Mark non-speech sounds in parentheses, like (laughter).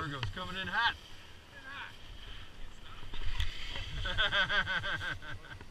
Cargo's coming in hot. (laughs)